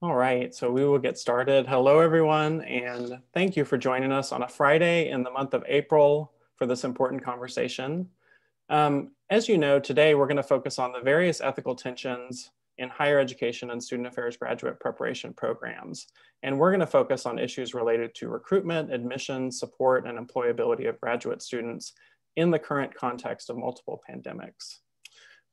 All right, so we will get started. Hello, everyone, and thank you for joining us on a Friday in the month of April for this important conversation. Um, as you know, today we're going to focus on the various ethical tensions in higher education and student affairs graduate preparation programs. And we're going to focus on issues related to recruitment, admission, support, and employability of graduate students in the current context of multiple pandemics.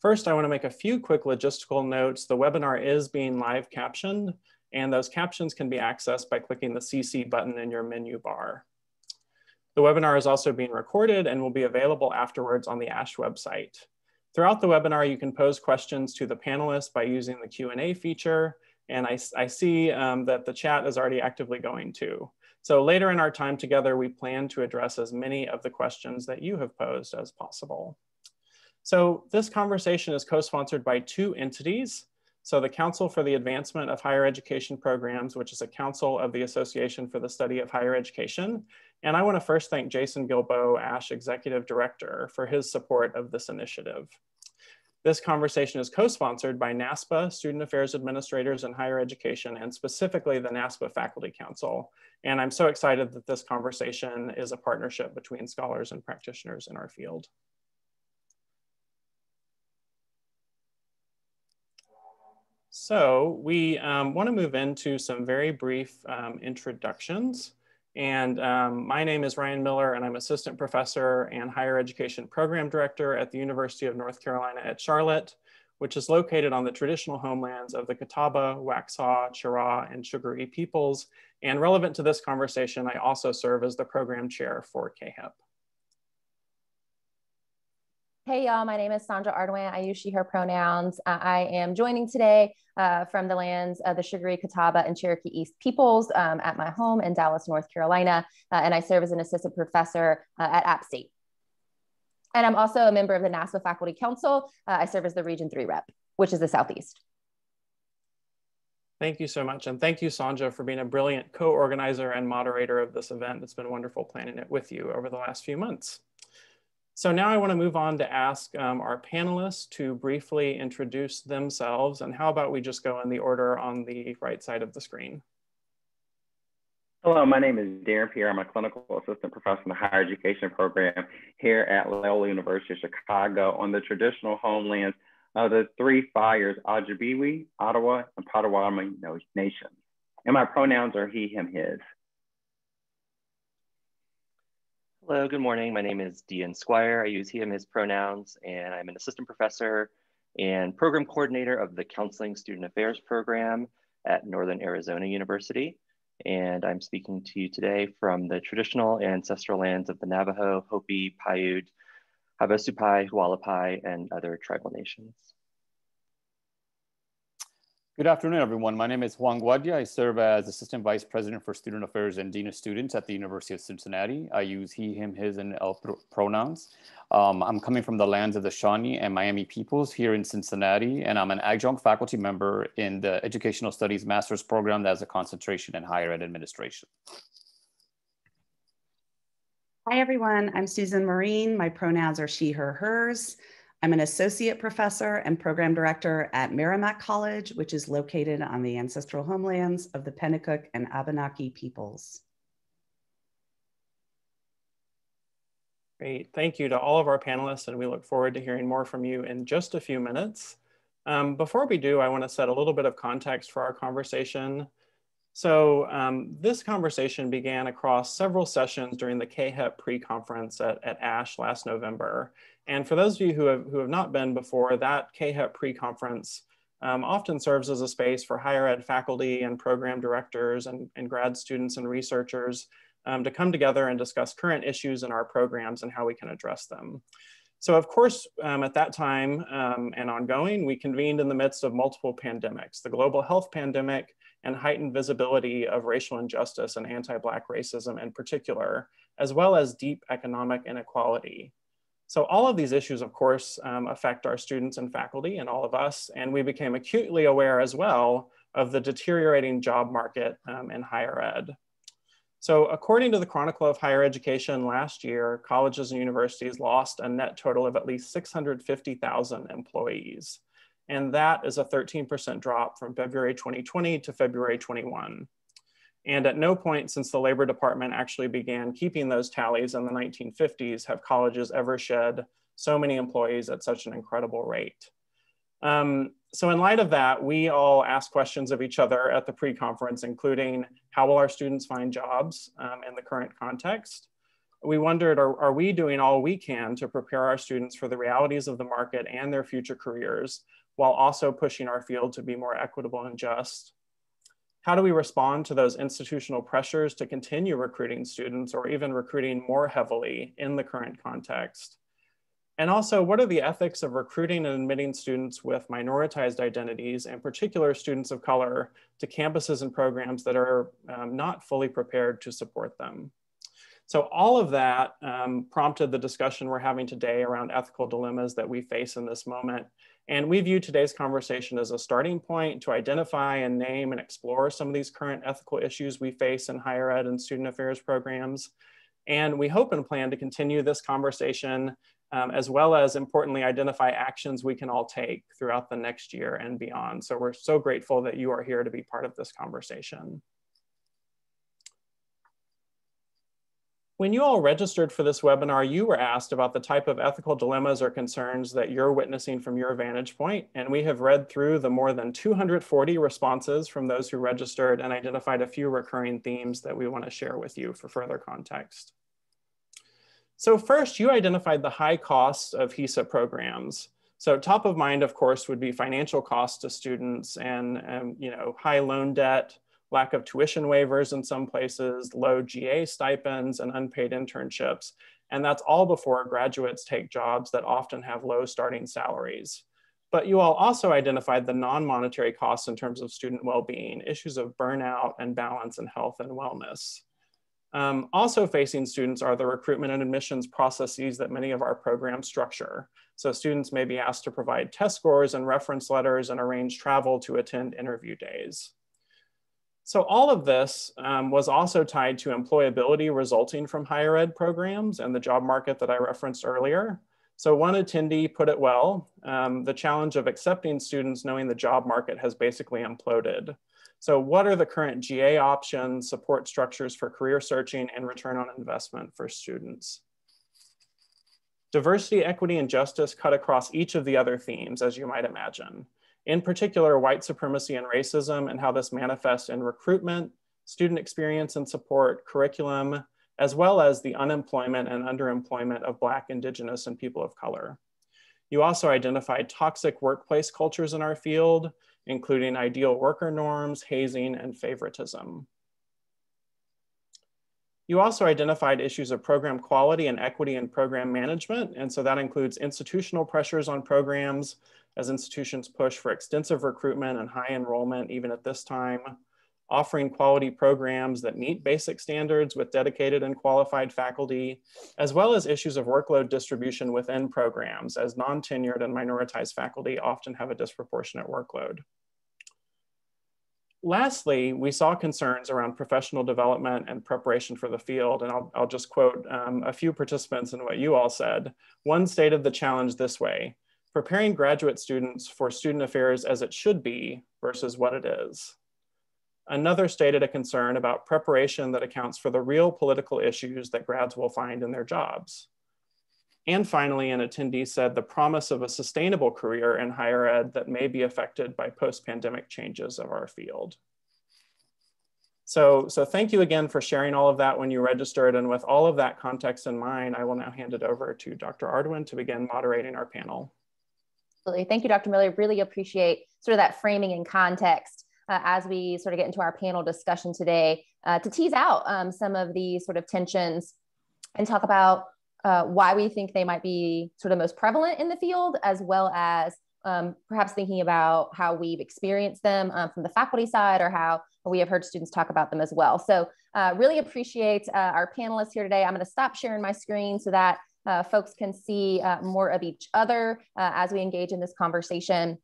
First, I wanna make a few quick logistical notes. The webinar is being live captioned and those captions can be accessed by clicking the CC button in your menu bar. The webinar is also being recorded and will be available afterwards on the ASHE website. Throughout the webinar, you can pose questions to the panelists by using the Q&A feature. And I, I see um, that the chat is already actively going too. So later in our time together, we plan to address as many of the questions that you have posed as possible. So this conversation is co-sponsored by two entities. So the Council for the Advancement of Higher Education Programs, which is a council of the Association for the Study of Higher Education. And I wanna first thank Jason Guilbeau, ASHE Executive Director, for his support of this initiative. This conversation is co-sponsored by NASPA, Student Affairs Administrators in Higher Education, and specifically the NASPA Faculty Council. And I'm so excited that this conversation is a partnership between scholars and practitioners in our field. So we um, want to move into some very brief um, introductions. And um, my name is Ryan Miller, and I'm Assistant Professor and Higher Education Program Director at the University of North Carolina at Charlotte, which is located on the traditional homelands of the Catawba, Waxhaw, Cheraw, and Sugaree peoples. And relevant to this conversation, I also serve as the Program Chair for CAHEP. Hey y'all, my name is Sonja Ardoin. I use she, her pronouns. Uh, I am joining today uh, from the lands of the Sugaree, Catawba, and Cherokee East peoples um, at my home in Dallas, North Carolina. Uh, and I serve as an assistant professor uh, at App State. And I'm also a member of the NASPA Faculty Council. Uh, I serve as the Region 3 rep, which is the Southeast. Thank you so much. And thank you, Sonja, for being a brilliant co-organizer and moderator of this event. It's been wonderful planning it with you over the last few months. So now I want to move on to ask um, our panelists to briefly introduce themselves. And how about we just go in the order on the right side of the screen? Hello, my name is Darren Pierre. I'm a clinical assistant professor in the higher education program here at Loyola University of Chicago on the traditional homelands of the three fires, Ojibwe, Ottawa, and Potawatomi nations. And my pronouns are he, him, his. Hello, good morning. My name is Dian Squire. I use he, him, his pronouns, and I'm an assistant professor and program coordinator of the Counseling Student Affairs program at Northern Arizona University. And I'm speaking to you today from the traditional ancestral lands of the Navajo, Hopi, Paiute, Havasupai, Hualapai, and other tribal nations. Good afternoon, everyone. My name is Juan Guardia. I serve as Assistant Vice President for Student Affairs and Dean of Students at the University of Cincinnati. I use he, him, his, and el pronouns. Um, I'm coming from the lands of the Shawnee and Miami peoples here in Cincinnati, and I'm an adjunct faculty member in the Educational Studies Master's Program that has a concentration in higher ed administration. Hi, everyone. I'm Susan Marine. My pronouns are she, her, hers. I'm an associate professor and program director at Merrimack College, which is located on the ancestral homelands of the Pennacook and Abenaki peoples. Great, thank you to all of our panelists and we look forward to hearing more from you in just a few minutes. Um, before we do, I wanna set a little bit of context for our conversation. So um, this conversation began across several sessions during the CAHEP pre-conference at, at ASHE last November. And for those of you who have, who have not been before, that CAHEP pre-conference um, often serves as a space for higher ed faculty and program directors and, and grad students and researchers um, to come together and discuss current issues in our programs and how we can address them. So of course, um, at that time um, and ongoing, we convened in the midst of multiple pandemics, the global health pandemic and heightened visibility of racial injustice and anti-Black racism in particular, as well as deep economic inequality. So all of these issues, of course, um, affect our students and faculty and all of us, and we became acutely aware as well of the deteriorating job market um, in higher ed. So according to the Chronicle of Higher Education last year, colleges and universities lost a net total of at least 650,000 employees. And that is a 13% drop from February 2020 to February 21. And at no point since the Labor Department actually began keeping those tallies in the 1950s have colleges ever shed so many employees at such an incredible rate. Um, so in light of that, we all asked questions of each other at the pre-conference, including how will our students find jobs um, in the current context? We wondered, are, are we doing all we can to prepare our students for the realities of the market and their future careers, while also pushing our field to be more equitable and just? How do we respond to those institutional pressures to continue recruiting students or even recruiting more heavily in the current context? And also, what are the ethics of recruiting and admitting students with minoritized identities, and particular students of color, to campuses and programs that are um, not fully prepared to support them? So all of that um, prompted the discussion we're having today around ethical dilemmas that we face in this moment. And we view today's conversation as a starting point to identify and name and explore some of these current ethical issues we face in higher ed and student affairs programs. And we hope and plan to continue this conversation um, as well as importantly identify actions we can all take throughout the next year and beyond. So we're so grateful that you are here to be part of this conversation. When you all registered for this webinar, you were asked about the type of ethical dilemmas or concerns that you're witnessing from your vantage point, and we have read through the more than 240 responses from those who registered and identified a few recurring themes that we want to share with you for further context. So first, you identified the high costs of HESA programs. So top of mind, of course, would be financial costs to students and, and you know, high loan debt, lack of tuition waivers in some places, low GA stipends, and unpaid internships. And that's all before graduates take jobs that often have low starting salaries. But you all also identified the non-monetary costs in terms of student well-being, issues of burnout and balance in health and wellness. Um, also facing students are the recruitment and admissions processes that many of our programs structure. So students may be asked to provide test scores and reference letters and arrange travel to attend interview days. So all of this um, was also tied to employability resulting from higher ed programs and the job market that I referenced earlier. So one attendee put it well, um, the challenge of accepting students knowing the job market has basically imploded. So what are the current GA options, support structures for career searching and return on investment for students? Diversity, equity, and justice cut across each of the other themes, as you might imagine. In particular, white supremacy and racism and how this manifests in recruitment, student experience and support, curriculum, as well as the unemployment and underemployment of Black, Indigenous, and people of color. You also identified toxic workplace cultures in our field, including ideal worker norms, hazing, and favoritism. You also identified issues of program quality and equity in program management. And so that includes institutional pressures on programs as institutions push for extensive recruitment and high enrollment, even at this time, offering quality programs that meet basic standards with dedicated and qualified faculty, as well as issues of workload distribution within programs as non-tenured and minoritized faculty often have a disproportionate workload. Lastly, we saw concerns around professional development and preparation for the field. And I'll, I'll just quote um, a few participants in what you all said. One stated the challenge this way, preparing graduate students for student affairs as it should be versus what it is. Another stated a concern about preparation that accounts for the real political issues that grads will find in their jobs. And finally, an attendee said the promise of a sustainable career in higher ed that may be affected by post-pandemic changes of our field. So, so thank you again for sharing all of that when you registered. And with all of that context in mind, I will now hand it over to Dr. Ardoin to begin moderating our panel. Absolutely. Thank you, Dr. Miller. Really appreciate sort of that framing and context uh, as we sort of get into our panel discussion today uh, to tease out um, some of the sort of tensions and talk about uh, why we think they might be sort of most prevalent in the field, as well as um, perhaps thinking about how we've experienced them um, from the faculty side or how we have heard students talk about them as well. So uh, really appreciate uh, our panelists here today. I'm gonna stop sharing my screen so that uh, folks can see uh, more of each other uh, as we engage in this conversation.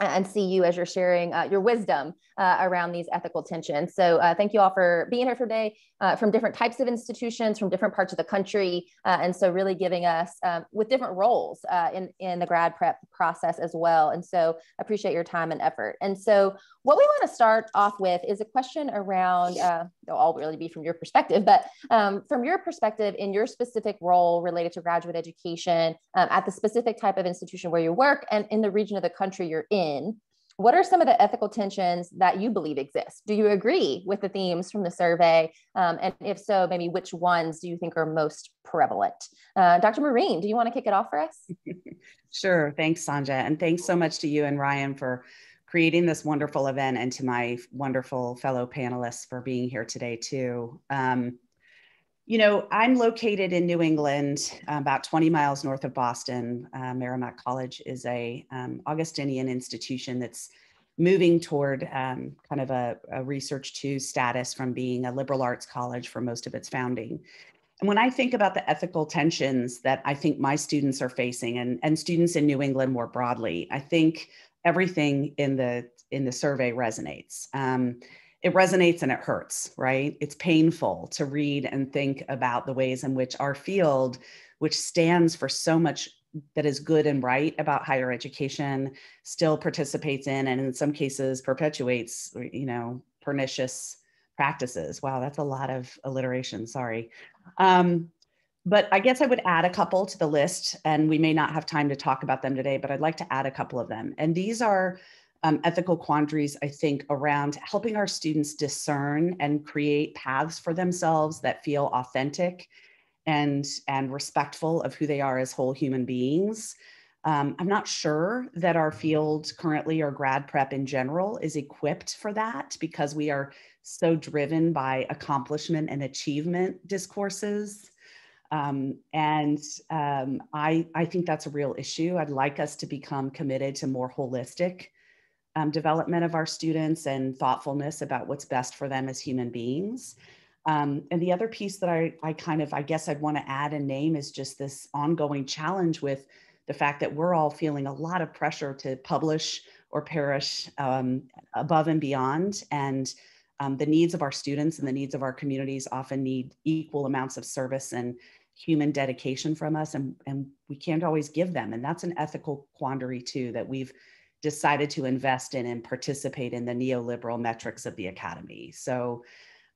and see you as you're sharing uh, your wisdom uh, around these ethical tensions. So uh, thank you all for being here today uh, from different types of institutions, from different parts of the country. Uh, and so really giving us um, with different roles uh, in, in the grad prep process as well. And so appreciate your time and effort. And so what we want to start off with is a question around, they'll all really be from your perspective, but um, from your perspective in your specific role related to graduate education um, at the specific type of institution where you work and in the region of the country you're in, what are some of the ethical tensions that you believe exist? Do you agree with the themes from the survey? Um, and if so, maybe which ones do you think are most prevalent? Uh, Dr. Marine, do you want to kick it off for us? sure. Thanks, Sonja. And thanks so much to you and Ryan for creating this wonderful event and to my wonderful fellow panelists for being here today, too. Um, you know, I'm located in New England, about 20 miles north of Boston. Uh, Merrimack College is a um, Augustinian institution that's moving toward um, kind of a, a research two status from being a liberal arts college for most of its founding. And when I think about the ethical tensions that I think my students are facing and, and students in New England more broadly, I think everything in the in the survey resonates. Um, it resonates and it hurts, right? It's painful to read and think about the ways in which our field, which stands for so much that is good and right about higher education, still participates in and in some cases perpetuates, you know, pernicious practices. Wow, that's a lot of alliteration. Sorry. Um, but I guess I would add a couple to the list, and we may not have time to talk about them today, but I'd like to add a couple of them. And these are um, ethical quandaries, I think, around helping our students discern and create paths for themselves that feel authentic and, and respectful of who they are as whole human beings. Um, I'm not sure that our field currently or grad prep in general is equipped for that because we are so driven by accomplishment and achievement discourses. Um, and um, I, I think that's a real issue. I'd like us to become committed to more holistic um, development of our students and thoughtfulness about what's best for them as human beings. Um, and the other piece that I, I kind of, I guess I'd want to add and name is just this ongoing challenge with the fact that we're all feeling a lot of pressure to publish or perish um, above and beyond. And um, the needs of our students and the needs of our communities often need equal amounts of service and human dedication from us. And, and we can't always give them. And that's an ethical quandary too, that we've decided to invest in and participate in the neoliberal metrics of the academy. So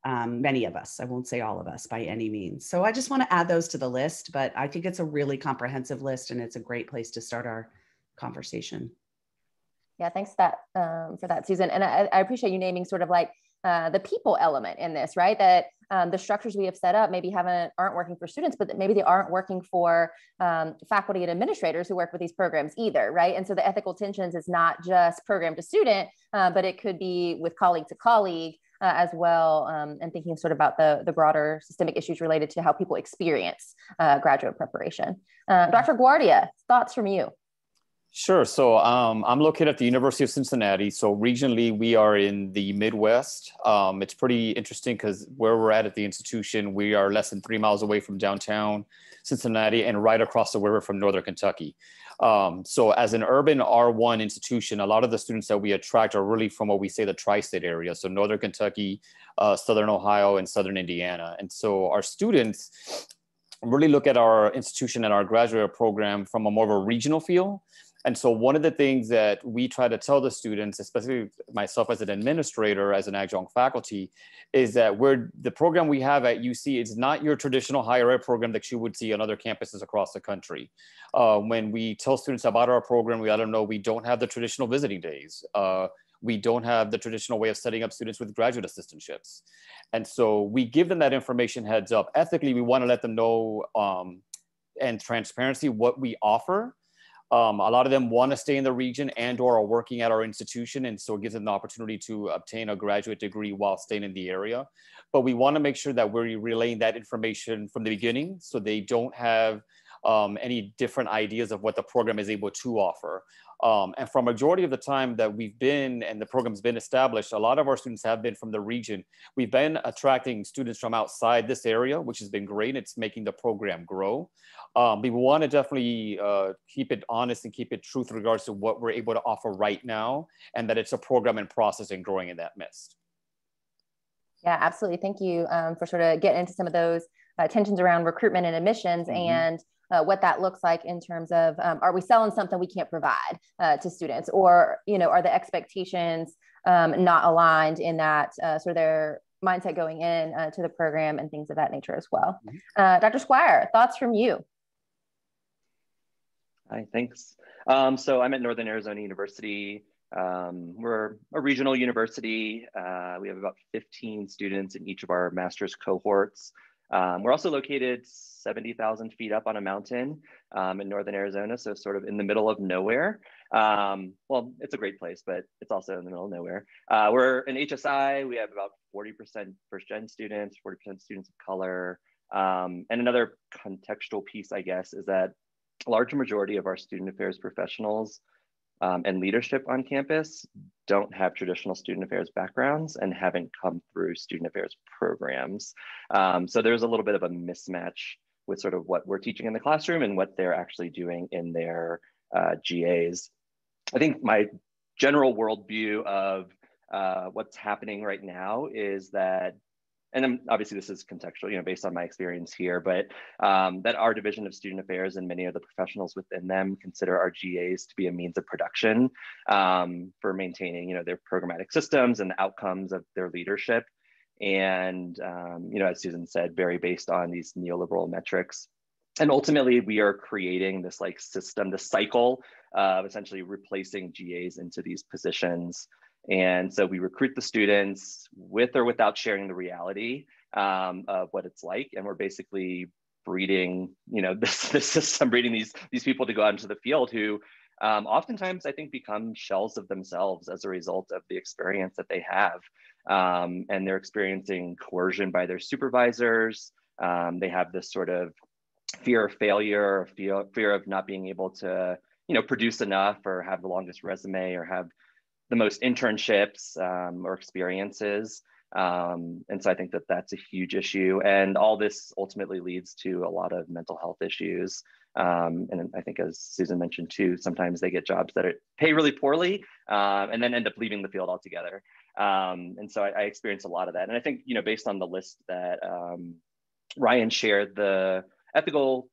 um, many of us, I won't say all of us by any means. So I just want to add those to the list, but I think it's a really comprehensive list and it's a great place to start our conversation. Yeah, thanks that um, for that, Susan. And I, I appreciate you naming sort of like uh, the people element in this, right? That um, the structures we have set up maybe haven't aren't working for students, but that maybe they aren't working for um, faculty and administrators who work with these programs either, right? And so the ethical tensions is not just program to student, uh, but it could be with colleague to colleague. Uh, as well, um, and thinking sort of about the, the broader systemic issues related to how people experience uh, graduate preparation. Uh, Dr. Guardia, thoughts from you? Sure. So um, I'm located at the University of Cincinnati. So regionally, we are in the Midwest. Um, it's pretty interesting because where we're at at the institution, we are less than three miles away from downtown Cincinnati and right across the river from Northern Kentucky. Um, so as an urban R1 institution, a lot of the students that we attract are really from what we say the tri-state area. So Northern Kentucky, uh, Southern Ohio, and Southern Indiana. And so our students really look at our institution and our graduate program from a more of a regional feel. And so one of the things that we try to tell the students, especially myself as an administrator, as an adjunct faculty, is that we're the program we have at UC is not your traditional higher ed program that you would see on other campuses across the country. Uh, when we tell students about our program, we let them know we don't have the traditional visiting days. Uh, we don't have the traditional way of setting up students with graduate assistantships. And so we give them that information heads up. Ethically, we want to let them know um, and transparency what we offer um, a lot of them want to stay in the region and or are working at our institution. And so it gives them the opportunity to obtain a graduate degree while staying in the area. But we want to make sure that we're relaying that information from the beginning so they don't have um, any different ideas of what the program is able to offer. Um, and for a majority of the time that we've been and the program's been established, a lot of our students have been from the region. We've been attracting students from outside this area, which has been great. It's making the program grow. Um, we want to definitely uh, keep it honest and keep it truth in regards to what we're able to offer right now, and that it's a program in process and growing in that midst. Yeah, absolutely. Thank you um, for sort of getting into some of those uh, tensions around recruitment and admissions mm-hmm. and uh, what that looks like in terms of um, are we selling something we can't provide uh, to students or you know are the expectations um, not aligned in that uh, sort of their mindset going in uh, to the program and things of that nature as well mm-hmm. Uh, dr squire thoughts from you hi thanks um, so i'm at northern arizona university um, we're a regional university. Uh, we have about 15 students in each of our master's cohorts. Um, we're also located 70,000 feet up on a mountain um, in northern Arizona, so sort of in the middle of nowhere. Um, well, it's a great place, but it's also in the middle of nowhere. Uh, we're an HSI. We have about 40% first gen students, 40% students of color. Um, and another contextual piece, I guess, is that a large majority of our student affairs professionals um, and leadership on campus don't have traditional student affairs backgrounds and haven't come through student affairs programs. Um, so there's a little bit of a mismatch with sort of what we're teaching in the classroom and what they're actually doing in their uh, GAs. I think my general worldview of uh, what's happening right now is that and then obviously this is contextual, you know, based on my experience here, but um, that our division of student affairs and many of the professionals within them consider our GAs to be a means of production um, for maintaining, you know, their programmatic systems and the outcomes of their leadership. And, um, you know, as Susan said, very based on these neoliberal metrics. And ultimately, we are creating this like system, the cycle of essentially replacing GAs into these positions and so we recruit the students with or without sharing the reality um, of what it's like. And we're basically breeding, you know, this, this system, breeding these, these people to go out into the field who um, oftentimes I think become shells of themselves as a result of the experience that they have. Um, and they're experiencing coercion by their supervisors. Um, they have this sort of fear of failure, fear, fear of not being able to, you know, produce enough or have the longest resume or have the most internships um, or experiences. Um, and so I think that that's a huge issue. And all this ultimately leads to a lot of mental health issues. Um, and I think, as Susan mentioned too, sometimes they get jobs that pay really poorly uh, and then end up leaving the field altogether. Um, and so I, I experienced a lot of that. And I think, you know, based on the list that um, Ryan shared, the ethical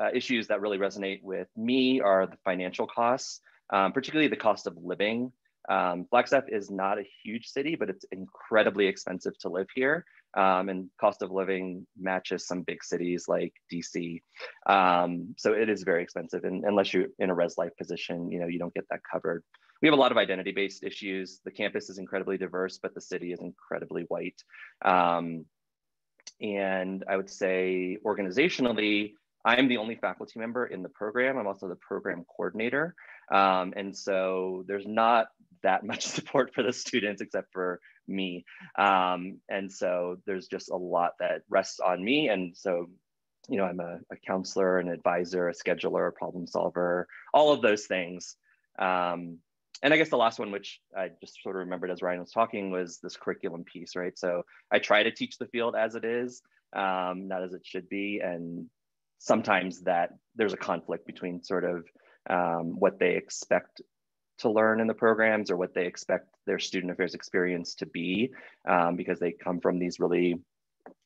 uh, issues that really resonate with me are the financial costs, um, particularly the cost of living. Um, Flagstaff is not a huge city, but it's incredibly expensive to live here. Um, and cost of living matches some big cities like DC. Um, so it is very expensive. And unless you're in a res life position, you know, you don't get that covered. We have a lot of identity based issues. The campus is incredibly diverse, but the city is incredibly white. Um, and I would say organizationally, I'm the only faculty member in the program. I'm also the program coordinator. Um, and so there's not that much support for the students except for me. Um, and so there's just a lot that rests on me. And so, you know, I'm a, a counselor, an advisor, a scheduler, a problem solver, all of those things. Um, and I guess the last one, which I just sort of remembered as Ryan was talking, was this curriculum piece, right? So I try to teach the field as it is, um, not as it should be. And sometimes that there's a conflict between sort of um, what they expect to learn in the programs or what they expect their student affairs experience to be um, because they come from these really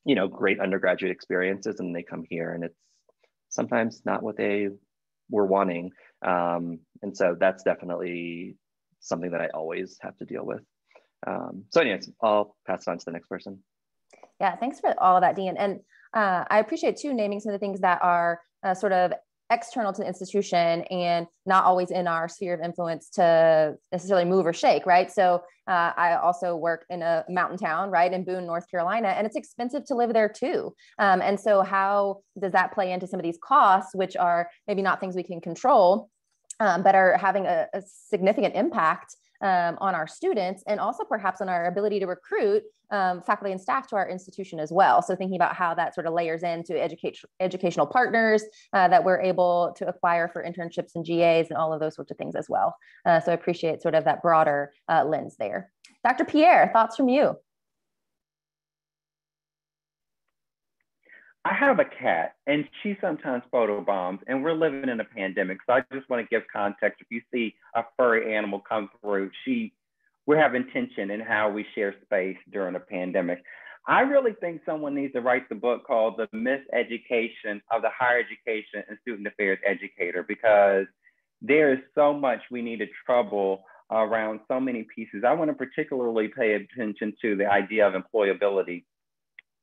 you know great undergraduate experiences and they come here and it's sometimes not what they were wanting. Um, and so that's definitely something that i always have to deal with. Um, so anyways i'll pass it on to the next person. Yeah thanks for all of that dian. And uh, i appreciate too naming some of the things that are uh, sort of external to the institution and not always in our sphere of influence to necessarily move or shake, right? So uh, I also work in a mountain town, right, in Boone, North Carolina, and it's expensive to live there too. Um, and so, how does that play into some of these costs, which are maybe not things we can control, um, but are having a, a significant impact um, on our students and also perhaps on our ability to recruit um, faculty and staff to our institution as well. So thinking about how that sort of layers into educate, educational partners uh, that we're able to acquire for internships and GAs and all of those sorts of things as well. Uh, so I appreciate sort of that broader uh, lens there. Dr. Pierre, thoughts from you? I have a cat and she sometimes photobombs and we're living in a pandemic. So I just want to give context. If you see a furry animal come through, she we have intention in how we share space during a pandemic. I really think someone needs to write the book called The Miseducation of the Higher Education and Student Affairs Educator because there is so much we need to trouble around so many pieces. I want to particularly pay attention to the idea of employability.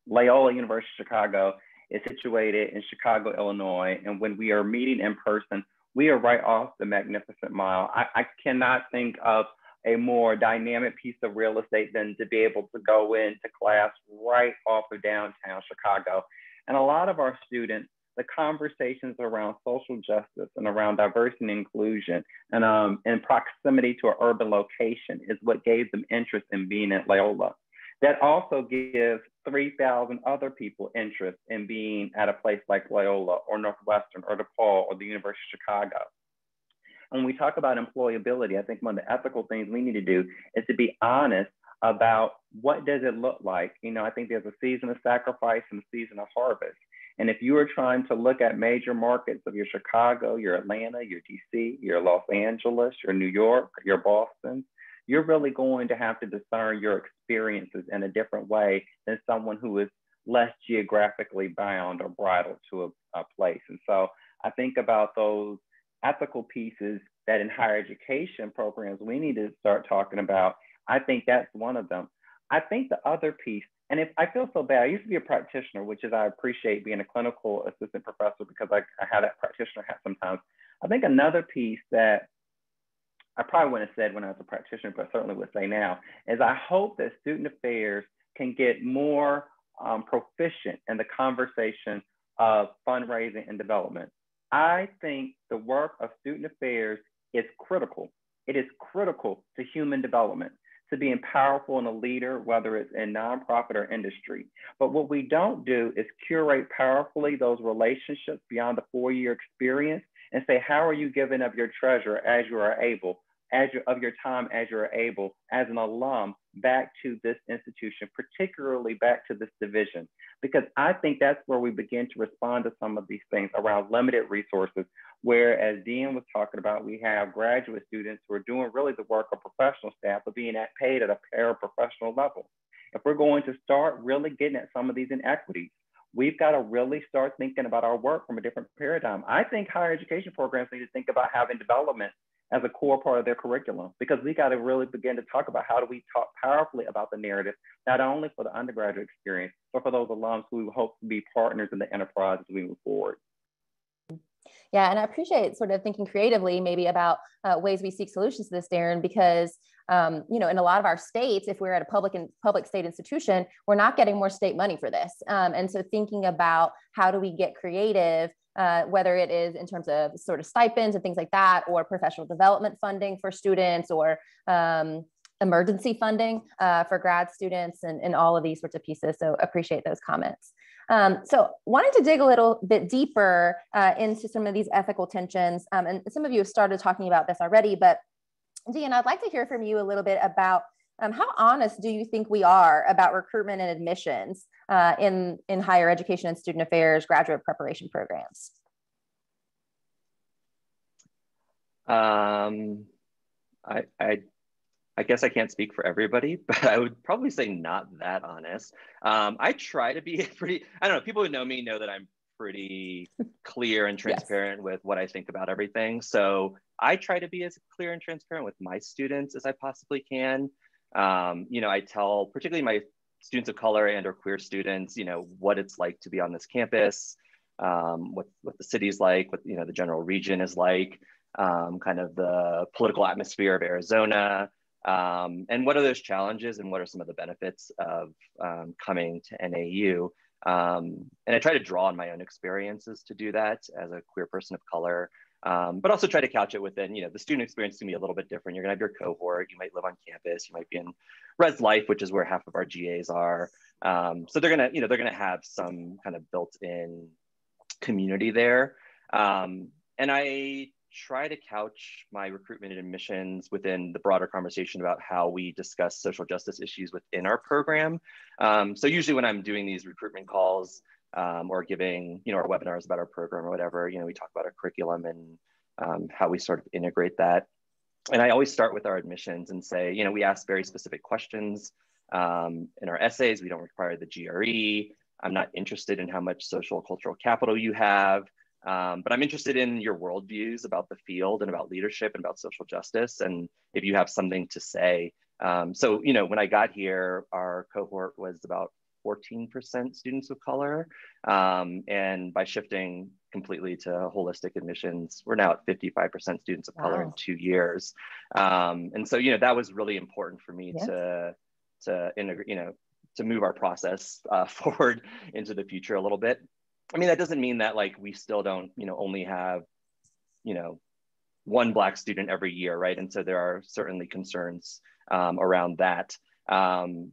Loyola University Chicago is situated in Chicago, Illinois. And when we are meeting in person, we are right off the Magnificent Mile. I, I cannot think of a more dynamic piece of real estate than to be able to go into class right off of downtown Chicago. And a lot of our students, the conversations around social justice and around diversity and inclusion and um, in proximity to an urban location is what gave them interest in being at Loyola. That also gives 3,000 other people interest in being at a place like Loyola or Northwestern or DePaul or the University of Chicago. When we talk about employability, I think one of the ethical things we need to do is to be honest about what does it look like. You know, I think there's a season of sacrifice and a season of harvest. And if you are trying to look at major markets of your Chicago, your Atlanta, your DC, your Los Angeles, your New York, your Boston, you're really going to have to discern your experiences in a different way than someone who is less geographically bound or bridled to a, a place. And so I think about those ethical pieces that in higher education programs we need to start talking about. I think that's one of them. I think the other piece, and if I feel so bad, I used to be a practitioner, which is I appreciate being a clinical assistant professor because I, I had that practitioner hat sometimes. I think another piece that I probably wouldn't have said when I was a practitioner, but certainly would say now, is I hope that student affairs can get more um, proficient in the conversation of fundraising and development. I think the work of student affairs is critical. It is critical to human development, to being powerful and a leader, whether it's in nonprofit or industry. But what we don't do is curate powerfully those relationships beyond the four year experience and say, how are you giving up your treasure as you are able as you, of your time as you're able as an alum back to this institution, particularly back to this division, because I think that's where we begin to respond to some of these things around limited resources, where as Dian was talking about, we have graduate students who are doing really the work of professional staff, but being paid at a paraprofessional level. If we're going to start really getting at some of these inequities, we've got to really start thinking about our work from a different paradigm. I think higher education programs need to think about having development as a core part of their curriculum because we got to really begin to talk about how do we talk powerfully about the narrative, not only for the undergraduate experience, but for those alums who we hope to be partners in the enterprise as we move forward. Yeah, and I appreciate sort of thinking creatively maybe about uh, ways we seek solutions to this, Darren, because um, you know, in a lot of our states, if we're at a public and public state institution, we're not getting more state money for this. Um, and so thinking about how do we get creative uh, whether it is in terms of sort of stipends and things like that, or professional development funding for students, or um, emergency funding uh, for grad students, and, and all of these sorts of pieces. So appreciate those comments. Um, so wanting to dig a little bit deeper uh, into some of these ethical tensions, um, and some of you have started talking about this already, but Dian, I'd like to hear from you a little bit about um, how honest do you think we are about recruitment and admissions uh, in, in higher education and student affairs graduate preparation programs? Um, I, I, I guess I can't speak for everybody, but I would probably say not that honest. Um, I try to be pretty, I don't know, people who know me know that I'm pretty clear and transparent yes. with what I think about everything. So I try to be as clear and transparent with my students as I possibly can. Um, you know, I tell particularly my students of color and or queer students, you know, what it's like to be on this campus, um, what, what the city's like, what, you know, the general region is like, um, kind of the political atmosphere of Arizona, um, and what are those challenges and what are some of the benefits of um, coming to NAU. Um, and I try to draw on my own experiences to do that as a queer person of color um, but also try to couch it within, you know, the student experience is gonna be a little bit different. You're gonna have your cohort, you might live on campus, you might be in res life, which is where half of our GAs are. Um, so they're gonna, you know, they're gonna have some kind of built-in community there. Um, and I try to couch my recruitment and admissions within the broader conversation about how we discuss social justice issues within our program. Um, so usually when I'm doing these recruitment calls, um, or giving you know our webinars about our program or whatever you know we talk about our curriculum and um, how we sort of integrate that. And i always start with our admissions and say you know we ask very specific questions um, in our essays. We don't require the gre i'm not interested in how much social cultural capital you have um, but i'm interested in your worldviews about the field and about leadership and about social justice and if you have something to say um, so you know when i got here our cohort was about 14% students of color. Um, and by shifting completely to holistic admissions, we're now at 55% students of color in two years. Um, and so, you know, that was really important for me yeah. to, to integrate, you know, to move our process uh, forward into the future a little bit. I mean, that doesn't mean that like we still don't, you know, only have, you know, one black student every year, right? And so there are certainly concerns um, around that. Um,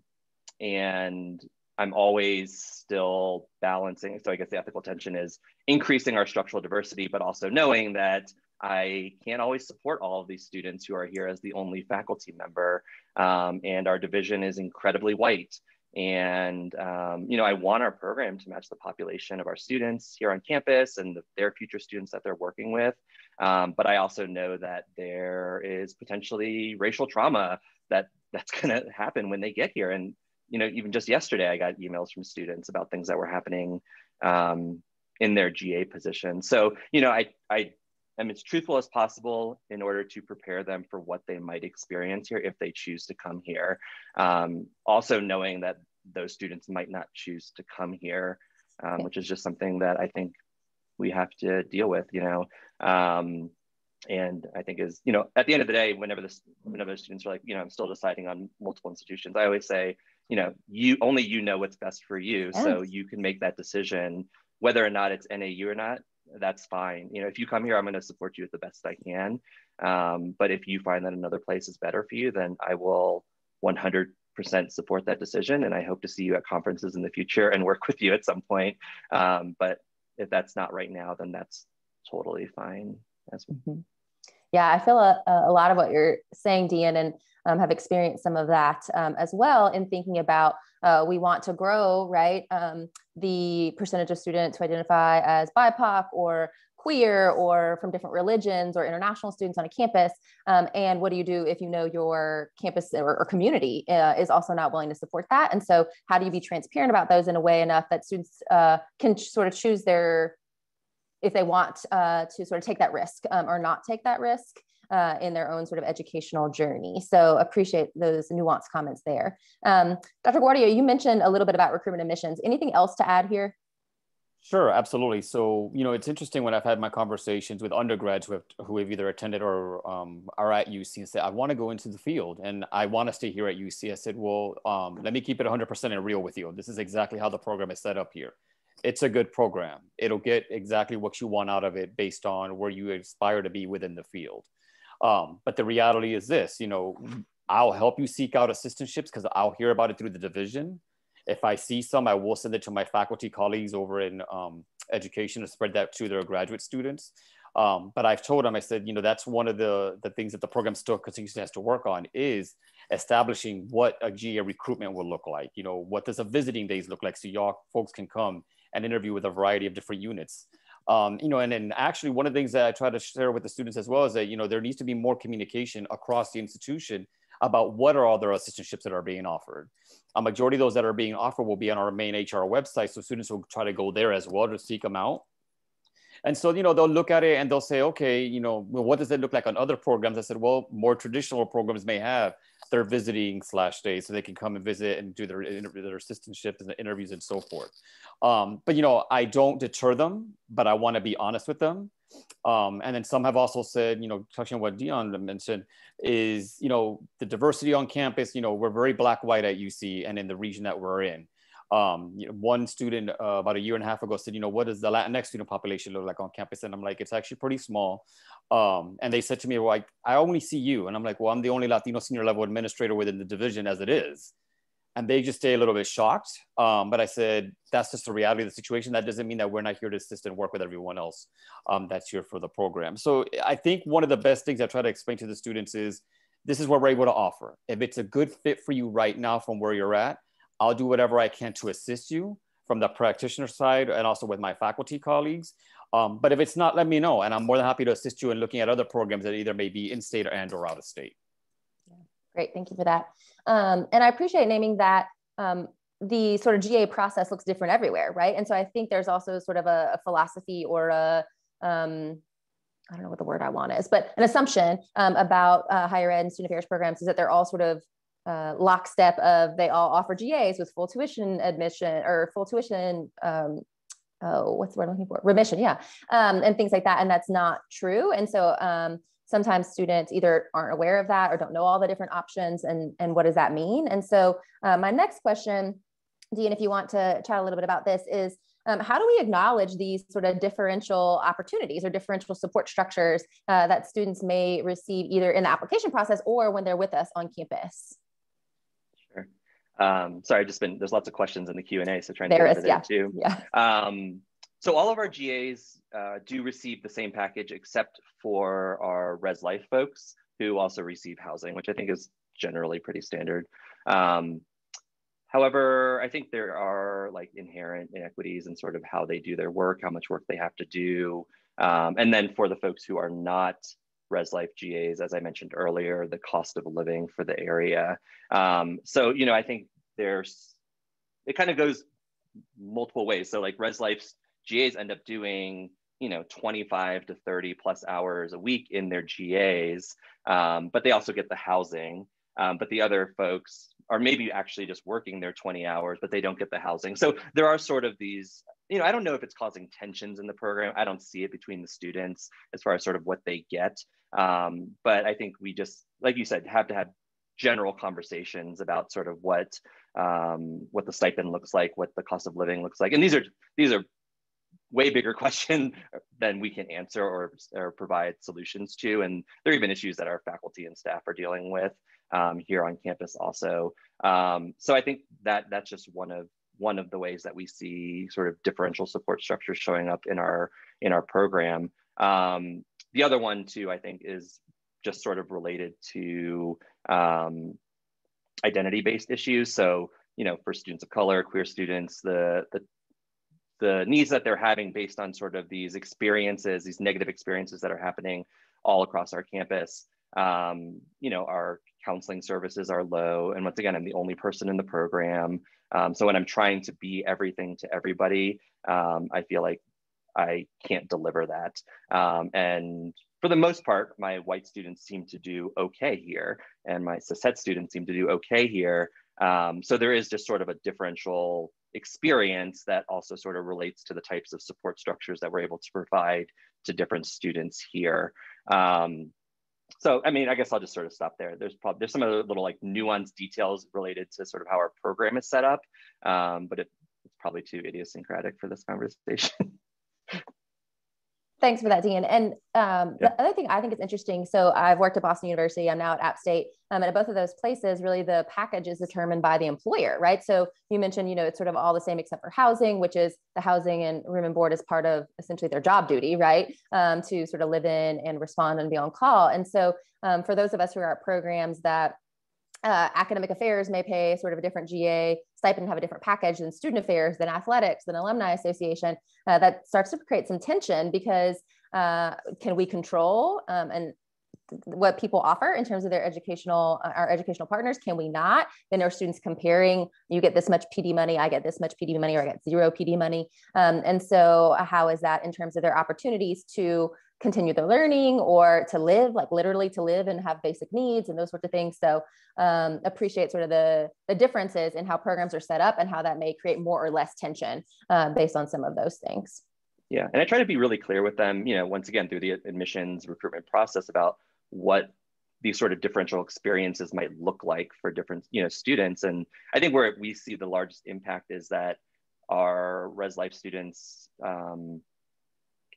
and I'm always still balancing. So I guess the ethical tension is increasing our structural diversity, but also knowing that I can't always support all of these students who are here as the only faculty member. Um, and our division is incredibly white. And, um, you know, I want our program to match the population of our students here on campus and the, their future students that they're working with. Um, but I also know that there is potentially racial trauma that that's going to happen when they get here. And you know, even just yesterday, I got emails from students about things that were happening um, in their GA position. So, you know, I, I am as truthful as possible in order to prepare them for what they might experience here if they choose to come here. Um, also knowing that those students might not choose to come here, um, which is just something that I think we have to deal with, you know. Um, and I think is, you know, at the end of the day, whenever this, whenever the students are like, you know, I'm still deciding on multiple institutions, I always say, you know, you only you know what's best for you. Yes. So you can make that decision whether or not it's NAU or not. That's fine. You know, if you come here, I'm going to support you as the best I can. Um, but if you find that another place is better for you, then I will 100% support that decision. And I hope to see you at conferences in the future and work with you at some point. Um, but if that's not right now, then that's totally fine as well. Mm-hmm. Yeah, I feel a, a lot of what you're saying, Dian, and um, have experienced some of that um, as well in thinking about uh, we want to grow, right? Um, the percentage of students who identify as BIPOC or queer or from different religions or international students on a campus. Um, and what do you do if you know your campus or, or community uh, is also not willing to support that? And so, how do you be transparent about those in a way enough that students uh, can sort of choose their if they want uh, to sort of take that risk um, or not take that risk uh, in their own sort of educational journey. So appreciate those nuanced comments there. Um, Dr. Guardia, you mentioned a little bit about recruitment admissions. Anything else to add here? Sure, absolutely. So, you know, it's interesting when I've had my conversations with undergrads who have, who have either attended or um, are at UC and say, I want to go into the field and I want to stay here at UC. I said, well, um, let me keep it 100% and real with you. This is exactly how the program is set up here it's a good program. It'll get exactly what you want out of it based on where you aspire to be within the field. Um, but the reality is this, you know, I'll help you seek out assistantships because I'll hear about it through the division. If I see some, I will send it to my faculty colleagues over in um, education to spread that to their graduate students. Um, but I've told them, I said, you know, that's one of the, the things that the program still continues has to work on is establishing what a GA recruitment will look like. You know, what does a visiting days look like so y'all folks can come and interview with a variety of different units. Um, you know, and then actually one of the things that I try to share with the students as well is that, you know, there needs to be more communication across the institution about what are all the assistantships that are being offered. A majority of those that are being offered will be on our main HR website. So students will try to go there as well to seek them out. And so, you know, they'll look at it and they'll say, okay, you know, well, what does it look like on other programs? I said, well, more traditional programs may have their visiting slash days so they can come and visit and do their, their assistantships and the interviews and so forth. Um, but, you know, I don't deter them, but I want to be honest with them. Um, and then some have also said, you know, touching on what Dian mentioned is, you know, the diversity on campus, you know, we're very black, white at UC and in the region that we're in. Um, you know, one student uh, about a year and a half ago said, you know, what does the Latinx student population look like on campus? And I'm like, it's actually pretty small. Um, and they said to me, well, I, I only see you. And I'm like, well, I'm the only Latino senior level administrator within the division as it is. And they just stay a little bit shocked. Um, but I said, that's just the reality of the situation. That doesn't mean that we're not here to assist and work with everyone else um, that's here for the program. So I think one of the best things I try to explain to the students is this is what we're able to offer. If it's a good fit for you right now from where you're at, I'll do whatever I can to assist you from the practitioner side and also with my faculty colleagues. Um, but if it's not, let me know. And I'm more than happy to assist you in looking at other programs that either may be in state or and or out of state. Great, thank you for that. Um, and I appreciate naming that um, the sort of GA process looks different everywhere, right? And so I think there's also sort of a, a philosophy or a, um, I don't know what the word I want is, but an assumption um, about uh, higher ed and student affairs programs is that they're all sort of uh, lockstep of they all offer GAs with full tuition admission or full tuition. Um, oh, what's the word I'm looking for? Remission, yeah, um, and things like that. And that's not true. And so um, sometimes students either aren't aware of that or don't know all the different options and and what does that mean. And so uh, my next question, Dian, if you want to chat a little bit about this, is um, how do we acknowledge these sort of differential opportunities or differential support structures uh, that students may receive either in the application process or when they're with us on campus? Um, sorry, I've just been, there's lots of questions in the Q&A, so trying there to get is, yeah. too. Yeah. Um, so all of our GAs uh, do receive the same package except for our Res Life folks who also receive housing, which I think is generally pretty standard. Um, however, I think there are like inherent inequities in sort of how they do their work, how much work they have to do. Um, and then for the folks who are not Res Life GAs, as I mentioned earlier, the cost of living for the area. Um, so, you know, I think there's, it kind of goes multiple ways. So like Res Life's GAs end up doing, you know, 25 to 30 plus hours a week in their GAs, um, but they also get the housing. Um, but the other folks are maybe actually just working their 20 hours, but they don't get the housing. So there are sort of these you know, I don't know if it's causing tensions in the program. I don't see it between the students as far as sort of what they get. Um, but I think we just, like you said, have to have general conversations about sort of what um, what the stipend looks like, what the cost of living looks like, and these are these are way bigger question than we can answer or, or provide solutions to. And there are even issues that our faculty and staff are dealing with um, here on campus also. Um, so I think that that's just one of one of the ways that we see sort of differential support structures showing up in our in our program. Um, the other one too, I think, is just sort of related to um, identity-based issues. So, you know, for students of color, queer students, the, the the needs that they're having based on sort of these experiences, these negative experiences that are happening all across our campus. Um, you know, our counseling services are low. And once again, I'm the only person in the program. Um, so when I'm trying to be everything to everybody, um, I feel like I can't deliver that. Um, and for the most part, my white students seem to do okay here, and my cishet students seem to do okay here. Um, so there is just sort of a differential experience that also sort of relates to the types of support structures that we're able to provide to different students here. Um, so I mean, I guess I'll just sort of stop there. There's probably there's some other little like nuanced details related to sort of how our program is set up, um, but it, it's probably too idiosyncratic for this conversation. Thanks for that, Dian. And um, yeah. the other thing I think is interesting. So I've worked at Boston University. I'm now at App State. Um, and at both of those places, really the package is determined by the employer, right? So you mentioned, you know, it's sort of all the same except for housing, which is the housing and room and board is part of essentially their job duty, right? Um, to sort of live in and respond and be on call. And so um, for those of us who are at programs that uh, academic affairs may pay sort of a different GA stipend and have a different package than student affairs, than athletics, than alumni association. Uh, that starts to create some tension because uh, can we control um, and what people offer in terms of their educational uh, our educational partners can we not then are students comparing you get this much pd money i get this much pd money or i get zero pd money um, and so how is that in terms of their opportunities to continue their learning or to live like literally to live and have basic needs and those sorts of things. So um, appreciate sort of the the differences in how programs are set up and how that may create more or less tension uh, based on some of those things. Yeah and i try to be really clear with them you know once again through the admissions recruitment process about what these sort of differential experiences might look like for different you know students. And i think where we see the largest impact is that our res life students um,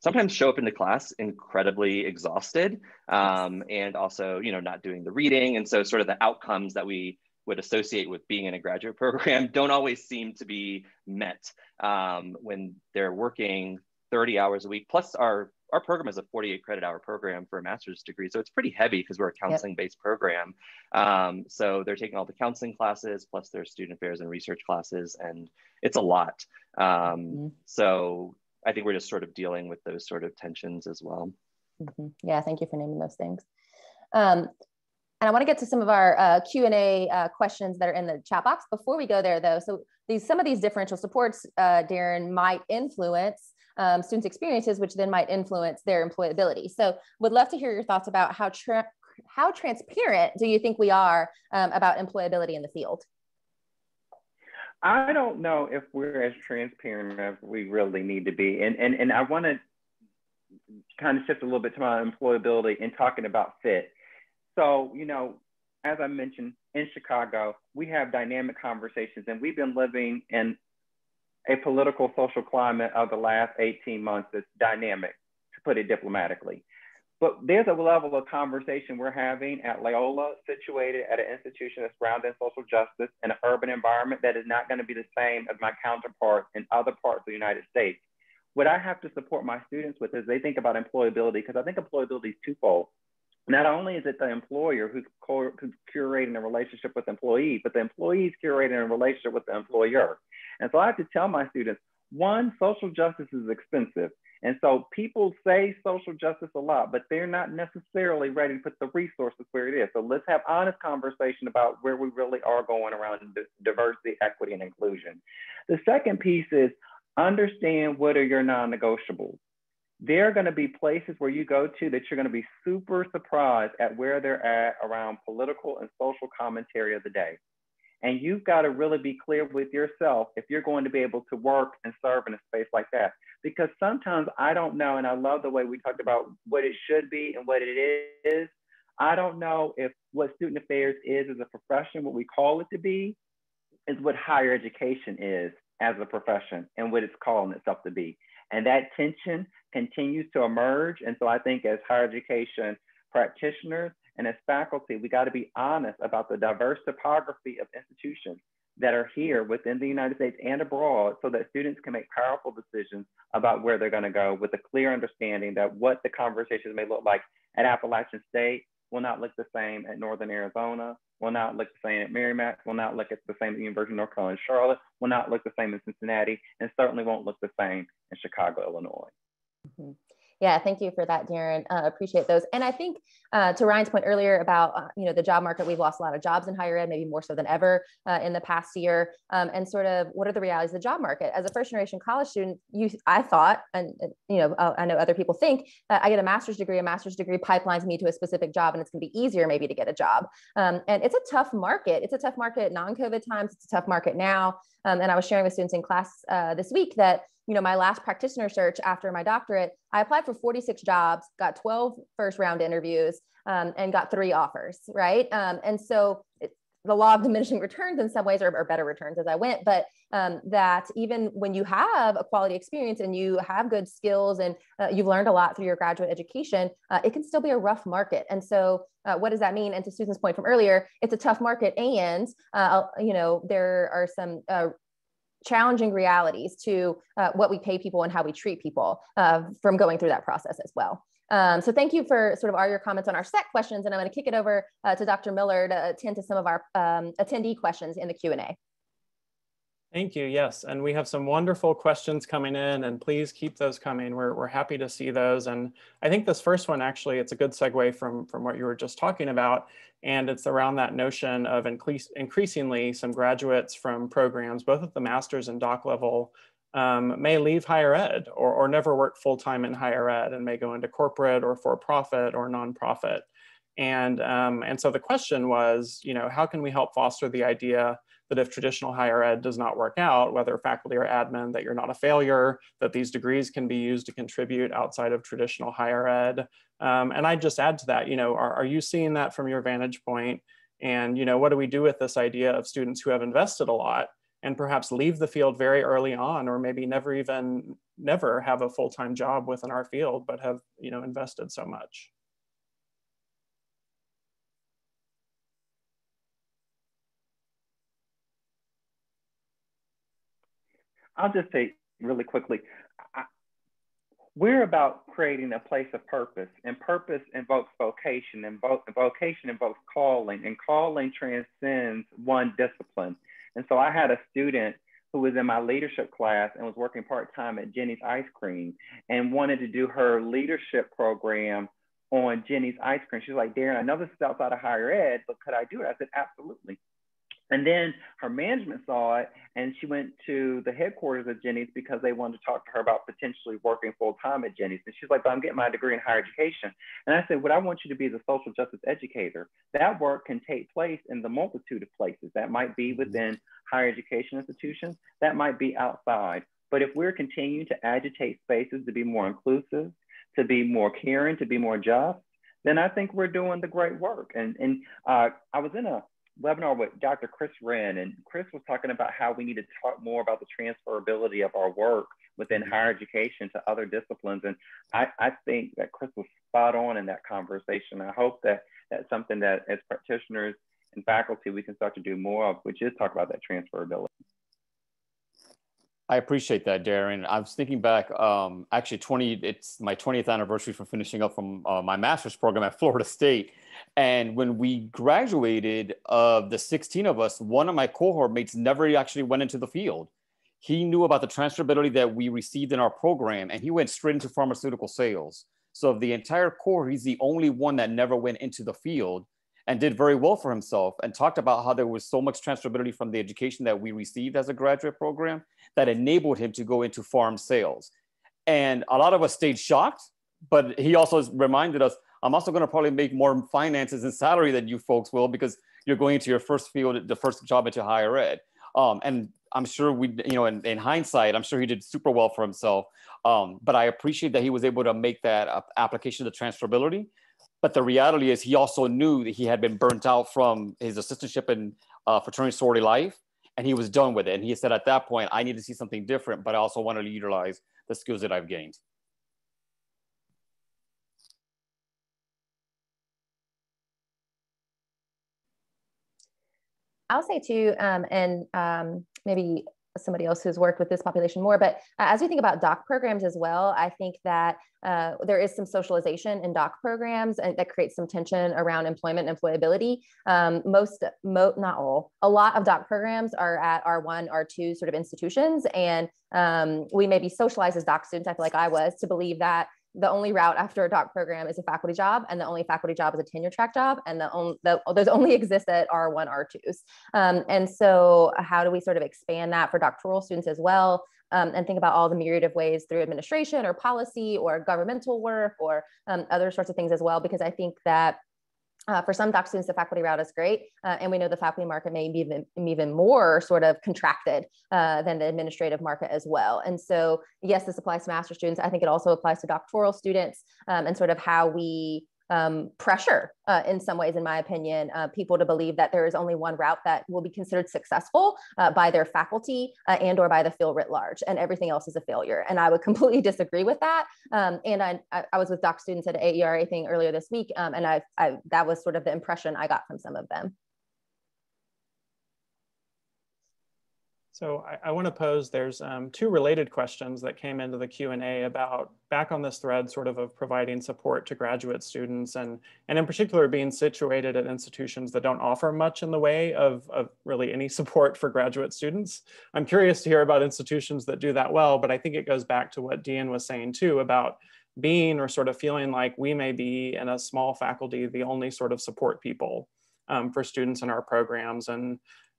sometimes show up into class incredibly exhausted um, and also you know not doing the reading and so sort of the outcomes that we would associate with being in a graduate program don't always seem to be met um, when they're working 30 hours a week plus our our program is a 48 credit hour program for a master's degree. So it's pretty heavy because we're a counseling based yep. program. Um, so they're taking all the counseling classes plus their student affairs and research classes, and it's a lot. Um, mm-hmm. So I think we're just sort of dealing with those sort of tensions as well. Mm-hmm. Yeah, thank you for naming those things. Um, and I want to get to some of our uh, Q and A uh, questions that are in the chat box. Before we go there, though, so these some of these differential supports, uh, Darren, might influence um, students' experiences, which then might influence their employability. So would love to hear your thoughts about how, tra- how transparent do you think we are um, about employability in the field? I don't know if we're as transparent as we really need to be. And, and, and I want to kind of shift a little bit to my employability and talking about fit. So, you know, as I mentioned, in Chicago, we have dynamic conversations and we've been living in a political social climate of the last 18 months that's dynamic, to put it diplomatically. But there's a level of conversation we're having at Loyola, situated at an institution that's grounded in social justice in an urban environment that is not going to be the same as my counterparts in other parts of the United States. What I have to support my students with is they think about employability, because I think employability is twofold not only is it the employer who's, who's curating a relationship with the employee, but the employee is curating a relationship with the employer. And so I have to tell my students, one, social justice is expensive. And so people say social justice a lot, but they're not necessarily ready to put the resources where it is. So let's have honest conversation about where we really are going around diversity, equity, and inclusion. The second piece is understand what are your non-negotiables there are going to be places where you go to that you're going to be super surprised at where they're at around political and social commentary of the day. And you've got to really be clear with yourself if you're going to be able to work and serve in a space like that. Because sometimes I don't know, and I love the way we talked about what it should be and what it is. I don't know if what student affairs is as a profession, what we call it to be, is what higher education is as a profession and what it's calling itself to be. And that tension continues to emerge. And so I think as higher education practitioners and as faculty, we got to be honest about the diverse topography of institutions that are here within the United States and abroad so that students can make powerful decisions about where they're going to go with a clear understanding that what the conversations may look like at Appalachian State will not look the same at Northern Arizona, will not look the same at Merrimack, will not look at the same at the University of North Carolina Charlotte, will not look the same in Cincinnati, and certainly won't look the same in Chicago, Illinois. Mm-hmm. Yeah, thank you for that, Darren. Uh, appreciate those. And I think uh, to Ryan's point earlier about uh, you know the job market, we've lost a lot of jobs in higher ed, maybe more so than ever uh, in the past year. Um, and sort of what are the realities of the job market? As a first generation college student, you I thought, and you know uh, I know other people think, that I get a master's degree. A master's degree pipelines me to a specific job, and it's going to be easier maybe to get a job. Um, and it's a tough market. It's a tough market non-COVID times. It's a tough market now. Um, and I was sharing with students in class uh, this week that you know, my last practitioner search after my doctorate, I applied for 46 jobs, got 12 first round interviews, um, and got three offers, right? Um, and so it, the law of diminishing returns in some ways are, better returns as I went, but um, that even when you have a quality experience and you have good skills and uh, you've learned a lot through your graduate education, uh, it can still be a rough market. And so, uh, what does that mean? And to Susan's point from earlier, it's a tough market, and uh, you know there are some uh, challenging realities to uh, what we pay people and how we treat people uh, from going through that process as well. Um, so thank you for sort of all your comments on our set questions, and I'm going to kick it over uh, to Dr. Miller to attend to some of our um, attendee questions in the Q&A. Thank you. Yes, and we have some wonderful questions coming in, and please keep those coming. We're, we're happy to see those. And I think this first one, actually, it's a good segue from, from what you were just talking about. And it's around that notion of increase, increasingly some graduates from programs, both at the master's and doc level, um, may leave higher ed or, or never work full-time in higher ed and may go into corporate or for-profit or nonprofit. And, um, and so the question was, you know, how can we help foster the idea that if traditional higher ed does not work out, whether faculty or admin, that you're not a failure, that these degrees can be used to contribute outside of traditional higher ed. Um, and I just add to that, you know, are, are you seeing that from your vantage point? And, you know, what do we do with this idea of students who have invested a lot and perhaps leave the field very early on, or maybe never even, never have a full-time job within our field, but have, you know, invested so much? I'll just say really quickly, I, we're about creating a place of purpose, and purpose invokes vocation, and vo vocation invokes calling, and calling transcends one discipline. And so I had a student who was in my leadership class and was working part time at Jeni's Ice Cream and wanted to do her leadership program on Jeni's Ice Cream. She's like, Darren, I know this is outside of higher ed, but could I do it? I said, absolutely. And then her management saw it and she went to the headquarters of Jeni's because they wanted to talk to her about potentially working full time at Jeni's. And she's like, but I'm getting my degree in higher education. And I said, what I want you to be is a social justice educator. That work can take place in the multitude of places. That might be mm-hmm. within higher education institutions, that might be outside. But if we're continuing to agitate spaces to be more inclusive, to be more caring, to be more just, then I think we're doing the great work. And, and uh, I was in a webinar with Dr. Chris Renn, and Chris was talking about how we need to talk more about the transferability of our work within mm-hmm. higher education to other disciplines. And I, I think that Chris was spot on in that conversation. I hope that that's something that as practitioners and faculty we can start to do more of, which is talk about that transferability. I appreciate that, Darren. I was thinking back, um, actually 20, it's my 20th anniversary from finishing up from uh, my master's program at Florida State. And when we graduated, of the 16 of us, one of my cohort mates never actually went into the field. He knew about the transferability that we received in our program and he went straight into pharmaceutical sales. So of the entire cohort, he's the only one that never went into the field and did very well for himself and talked about how there was so much transferability from the education that we received as a graduate program that enabled him to go into farm sales. And a lot of us stayed shocked, but he also reminded us, I'm also going to probably make more finances and salary than you folks will because you're going into your first field, the first job into higher ed. Um, and I'm sure we, you know, in, in, hindsight, I'm sure he did super well for himself. Um, but I appreciate that he was able to make that uh, application of the transferability but the reality is, he also knew that he had been burnt out from his assistantship in uh, fraternity sorority life, and he was done with it. And he said, at that point, I need to see something different, but I also want to utilize the skills that I've gained. I'll say too, um, and um, maybe somebody else who's worked with this population more. But uh, as we think about doc programs as well, I think that uh, there is some socialization in doc programs and that creates some tension around employment and employability. Um, most, mo not all, a lot of doc programs are at R1, R2 sort of institutions. And um, we may be socialized as doc students, I feel like I was, to believe that the only route after a doc program is a faculty job, and the only faculty job is a tenure track job, and the, only, the those only exist at R1, R2s. Um, and so, how do we sort of expand that for doctoral students as well? Um, and think about all the myriad of ways through administration or policy or governmental work or um, other sorts of things as well, because I think that uh, for some doc students, the faculty route is great, uh, and we know the faculty market may be even, even more sort of contracted uh, than the administrative market as well. And so, yes, this applies to master students. I think it also applies to doctoral students um, and sort of how we um, pressure, uh, in some ways, in my opinion, uh, people to believe that there is only one route that will be considered successful uh, by their faculty uh, and or by the field writ large, and everything else is a failure. And I would completely disagree with that. Um, and I, I was with doc students at AERA thing earlier this week, um, and I, I that was sort of the impression I got from some of them. So I, I want to pose, there's um, two related questions that came into the Q&A about back on this thread sort of of providing support to graduate students and, and in particular being situated at institutions that don't offer much in the way of, of really any support for graduate students. I'm curious to hear about institutions that do that well, but I think it goes back to what Dian was saying too about being or sort of feeling like we may be in a small faculty the only sort of support people um, for students in our programs. And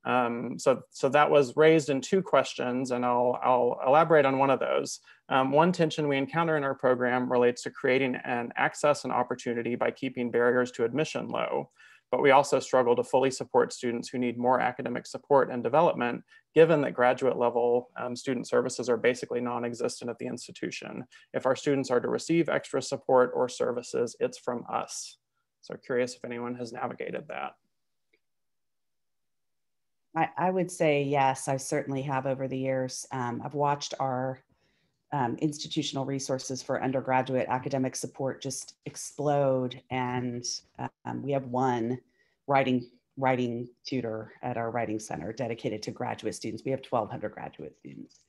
um, so, so that was raised in two questions and I'll, I'll elaborate on one of those. Um, one tension we encounter in our program relates to creating an access and opportunity by keeping barriers to admission low. but we also struggle to fully support students who need more academic support and development, given that graduate level um, student services are basically non-existent at the institution. If our students are to receive extra support or services, it's from us. So curious if anyone has navigated that. I, I would say yes, I certainly have over the years. Um, I've watched our um, institutional resources for undergraduate academic support just explode. And um, we have one writing writing tutor at our writing center dedicated to graduate students. We have 1,200 graduate students.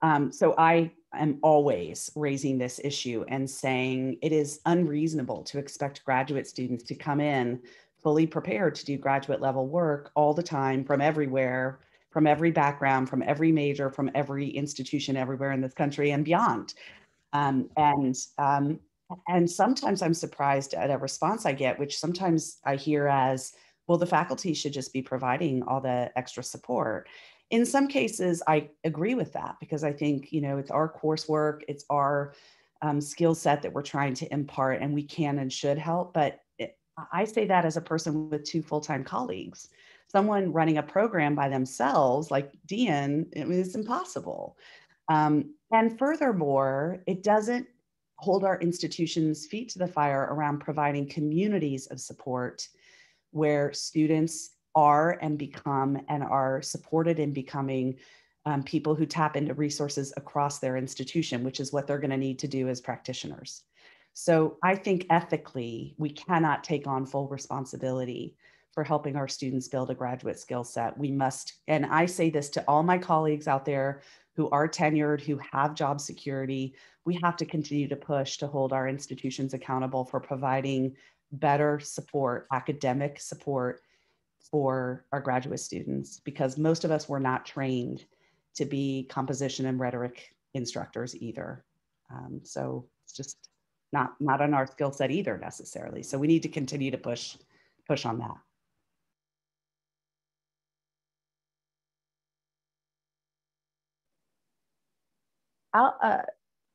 Um, so I am always raising this issue and saying it is unreasonable to expect graduate students to come in fully prepared to do graduate level work all the time from everywhere, from every background, from every major, from every institution everywhere in this country and beyond. Um, and um, and sometimes I'm surprised at a response I get, which sometimes I hear as, well, the faculty should just be providing all the extra support. In some cases, I agree with that because I think, you know, it's our coursework, it's our um, skill set that we're trying to impart, and we can and should help. But I say that as a person with two full time colleagues. Someone running a program by themselves, like Dian, it's impossible. Um, and furthermore, it doesn't hold our institutions' feet to the fire around providing communities of support where students are and become and are supported in becoming um, people who tap into resources across their institution, which is what they're going to need to do as practitioners. So I think ethically, we cannot take on full responsibility for helping our students build a graduate skill set. We must, and I say this to all my colleagues out there who are tenured, who have job security, we have to continue to push to hold our institutions accountable for providing better support, academic support for our graduate students, because most of us were not trained to be composition and rhetoric instructors either. Um, so it's just not not on our skill set either necessarily. So we need to continue to push push on that. I'll uh,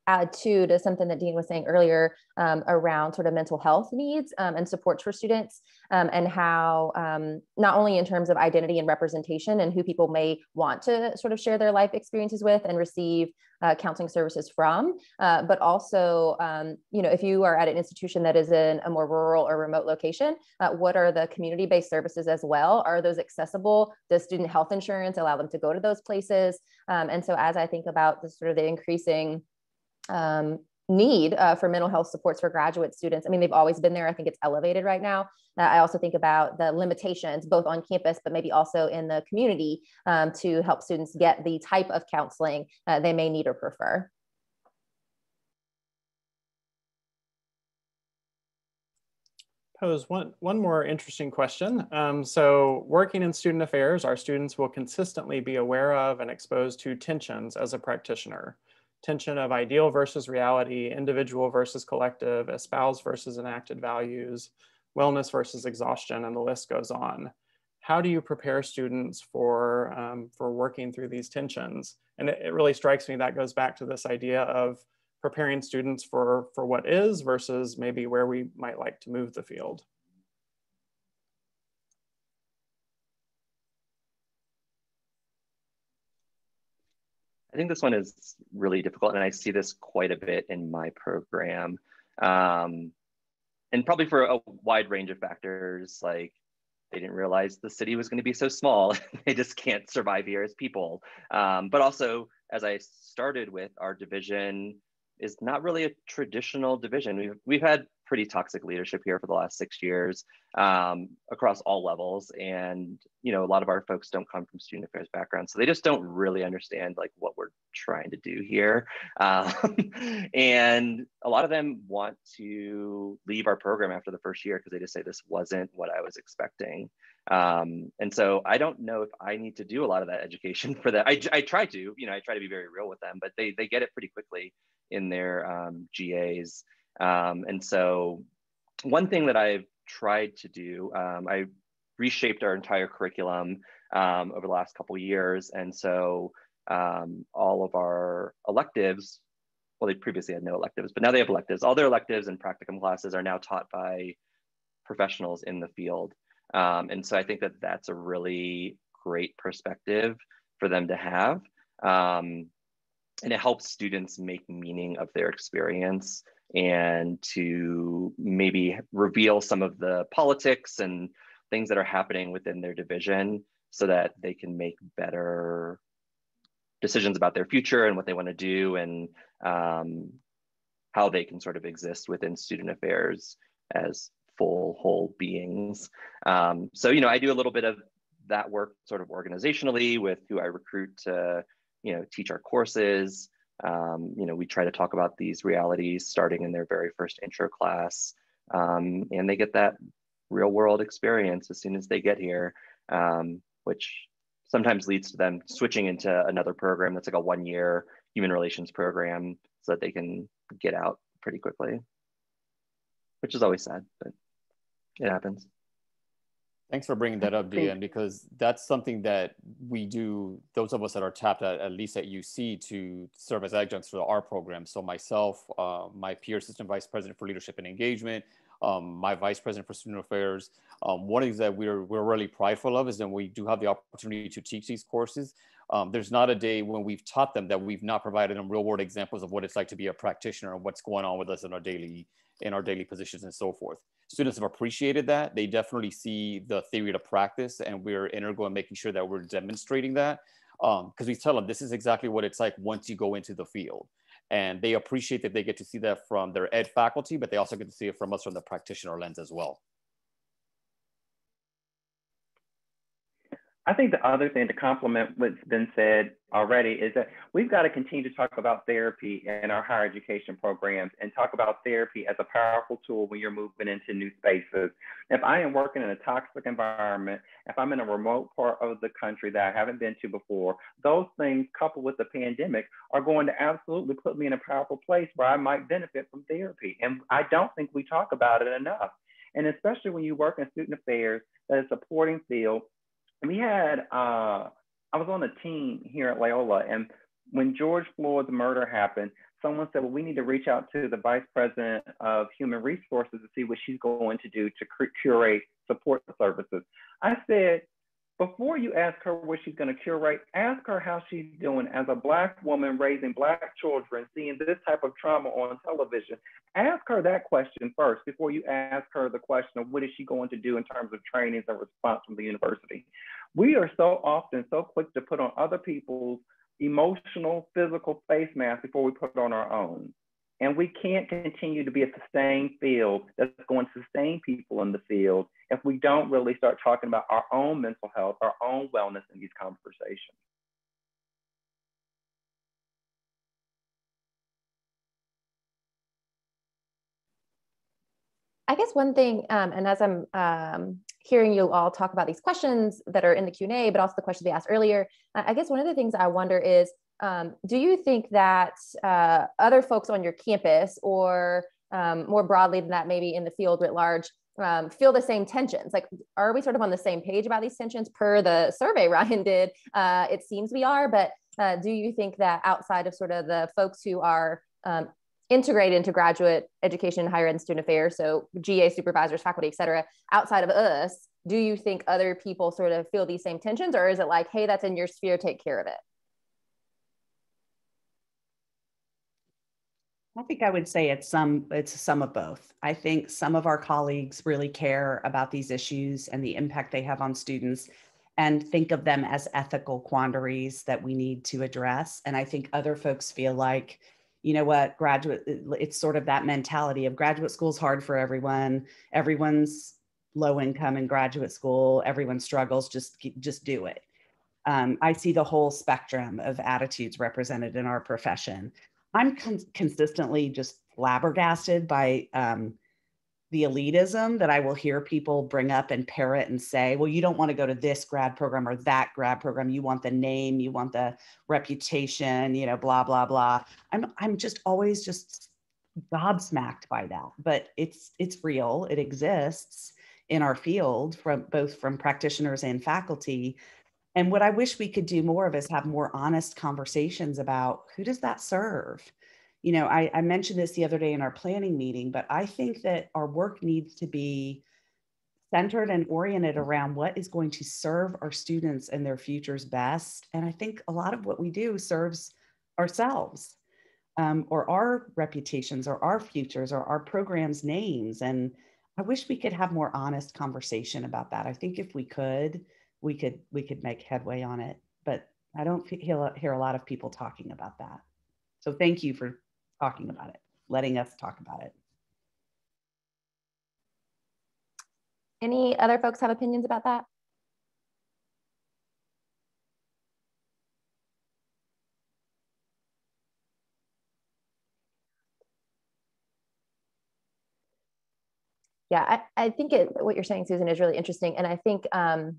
add too to something that Dian was saying earlier um, around sort of mental health needs um, and supports for students um, and how um, not only in terms of identity and representation and who people may want to sort of share their life experiences with and receive uh, counseling services from, uh, but also, um, you know, if you are at an institution that is in a more rural or remote location, uh, what are the community-based services as well? Are those accessible? Does student health insurance allow them to go to those places? Um, and so as I think about the sort of the increasing um, need uh, for mental health supports for graduate students. I mean, they've always been there. I think it's elevated right now. Uh, I also think about the limitations, both on campus, but maybe also in the community um, to help students get the type of counseling uh, they may need or prefer. Pose one, one more interesting question. Um, so working in student affairs, our students will consistently be aware of and exposed to tensions as a practitioner tension of ideal versus reality, individual versus collective, espoused versus enacted values, wellness versus exhaustion, and the list goes on. How do you prepare students for, um, for working through these tensions? And it, it really strikes me that goes back to this idea of preparing students for, for what is versus maybe where we might like to move the field. I think this one is really difficult, and I see this quite a bit in my program. Um, and probably for a wide range of factors, like they didn't realize the city was going to be so small. they just can't survive here as people. Um, but also, as I started with, our division is not really a traditional division. We've, we've had pretty toxic leadership here for the last six years um, across all levels. And, you know, a lot of our folks don't come from student affairs backgrounds. So they just don't really understand like what we're trying to do here. Um, and a lot of them want to leave our program after the first year because they just say this wasn't what I was expecting. Um, and so I don't know if I need to do a lot of that education for that. I, I try to, you know, I try to be very real with them, but they, they get it pretty quickly in their um, GAs. Um, and so one thing that I've tried to do, um, I reshaped our entire curriculum um, over the last couple years. And so um, all of our electives, well, they previously had no electives, but now they have electives. All their electives and practicum classes are now taught by professionals in the field. Um, and so I think that that's a really great perspective for them to have. Um, and it helps students make meaning of their experience and to maybe reveal some of the politics and things that are happening within their division so that they can make better decisions about their future and what they want to do and um, how they can sort of exist within student affairs as full whole beings. Um, so, you know, I do a little bit of that work sort of organizationally with who I recruit to, you know, teach our courses. Um, you know, we try to talk about these realities starting in their very first intro class. Um, and they get that real world experience as soon as they get here, um, which sometimes leads to them switching into another program that's like a one year human relations program so that they can get out pretty quickly, which is always sad, but it happens. Thanks for bringing that up, Dian, because that's something that we do, those of us that are tapped at, at least at UC to serve as adjuncts for our program. So myself, uh, my peer assistant vice president for leadership and engagement, um, my vice president for student affairs. Um, one of the things that we're, we're really prideful of is that we do have the opportunity to teach these courses. Um, there's not a day when we've taught them that we've not provided them real world examples of what it's like to be a practitioner and what's going on with us in our daily in our daily positions and so forth. Students have appreciated that. They definitely see the theory to practice and we're integral in making sure that we're demonstrating that because um, we tell them this is exactly what it's like once you go into the field and they appreciate that they get to see that from their ed faculty, but they also get to see it from us from the practitioner lens as well. I think the other thing to complement what's been said already is that we've got to continue to talk about therapy in our higher education programs and talk about therapy as a powerful tool when you're moving into new spaces. If I am working in a toxic environment, if I'm in a remote part of the country that I haven't been to before, those things coupled with the pandemic are going to absolutely put me in a powerful place where I might benefit from therapy. And I don't think we talk about it enough. And especially when you work in student affairs, that is a supporting field we had uh, I was on a team here at Loyola, and when George Floyd's murder happened, someone said, "Well, we need to reach out to the vice president of human resources to see what she's going to do to curate support services." I said, before you ask her what she's going to curate, ask her how she's doing as a Black woman raising Black children, seeing this type of trauma on television. Ask her that question first before you ask her the question of what is she going to do in terms of trainings and response from the university. We are so often so quick to put on other people's emotional, physical face mask before we put on our own. And we can't continue to be a sustained field that's going to sustain people in the field if we don't really start talking about our own mental health, our own wellness in these conversations. I guess one thing, um, and as I'm um, hearing you all talk about these questions that are in the Q&A, but also the questions we asked earlier, I guess one of the things I wonder is, um, do you think that uh, other folks on your campus or um, more broadly than that, maybe in the field at large, um, feel the same tensions? Like, are we sort of on the same page about these tensions per the survey Ryan did? Uh, it seems we are, but uh, do you think that outside of sort of the folks who are um, integrated into graduate education, higher ed, student affairs, so GA supervisors, faculty, et cetera, outside of us, do you think other people sort of feel these same tensions, or is it like, hey, that's in your sphere, take care of it? I think I would say it's some it's some of both. I think some of our colleagues really care about these issues and the impact they have on students and think of them as ethical quandaries that we need to address. And I think other folks feel like, you know what, graduate it's sort of that mentality of graduate school is hard for everyone. Everyone's low income in graduate school, everyone struggles, just just do it. Um, I see the whole spectrum of attitudes represented in our profession. I'm con- consistently just flabbergasted by um, the elitism that I will hear people bring up and parrot and say, well, you don't want to go to this grad program or that grad program. You want the name, you want the reputation, you know, blah, blah, blah. I'm, I'm just always just gobsmacked by that, but it's, it's real. It exists in our field from both from practitioners and faculty and what I wish we could do more of is have more honest conversations about who does that serve? You know, I, I mentioned this the other day in our planning meeting, but I think that our work needs to be centered and oriented around what is going to serve our students and their futures best. And I think a lot of what we do serves ourselves um, or our reputations or our futures or our programs' names. And I wish we could have more honest conversation about that. I think if we could, we could we could make headway on it. But I don't hear a lot of people talking about that. So thank you for talking about it, letting us talk about it. Any other folks have opinions about that? yeah, I, I think it, what you're saying, Susan, is really interesting. And I think um,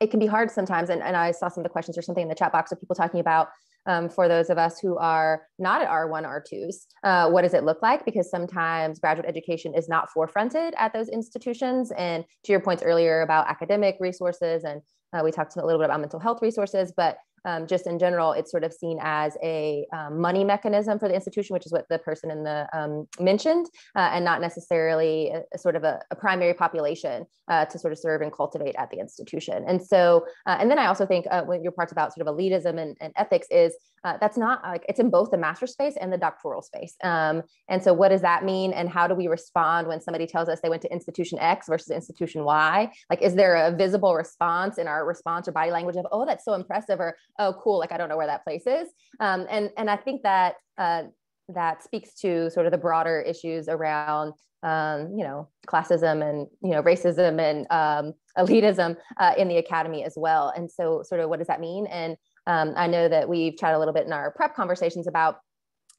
it can be hard sometimes. And, and I saw some of the questions or something in the chat box of people talking about um, for those of us who are not at R1, R2s, uh, what does it look like? Because sometimes graduate education is not forefronted at those institutions. And to your points earlier about academic resources, and uh, we talked a little bit about mental health resources, but um, just in general, it's sort of seen as a um, money mechanism for the institution, which is what the person in the um, mentioned, uh, and not necessarily a, a sort of a, a primary population uh, to sort of serve and cultivate at the institution. And so, uh, and then I also think uh, when your parts about sort of elitism and, and ethics is uh, that's not like it's in both the master space and the doctoral space. Um, and so, what does that mean? And how do we respond when somebody tells us they went to institution X versus institution Y? Like, is there a visible response in our response or body language of, oh, that's so impressive, or oh, cool, like I don't know where that place is. Um, and and I think that uh, that speaks to sort of the broader issues around um, you know classism and you know racism and um, elitism uh, in the academy as well. And so, sort of, what does that mean? And um, I know that we've chatted a little bit in our prep conversations about